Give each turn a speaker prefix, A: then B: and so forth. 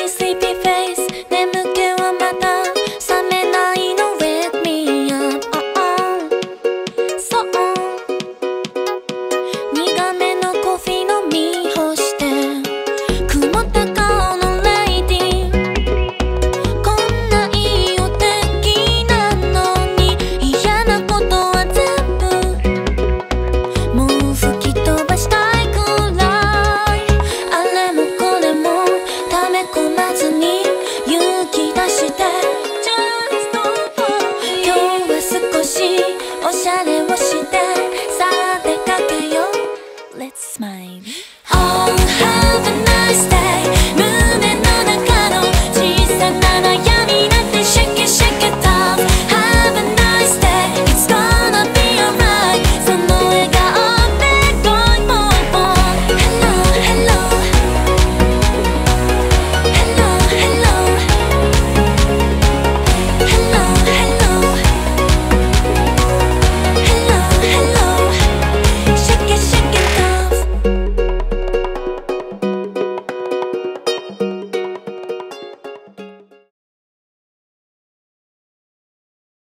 A: me sleeping. 込まずに勇気出して。今日は少しおしゃれをして。さてかけよ。う Let's smile All have a nice day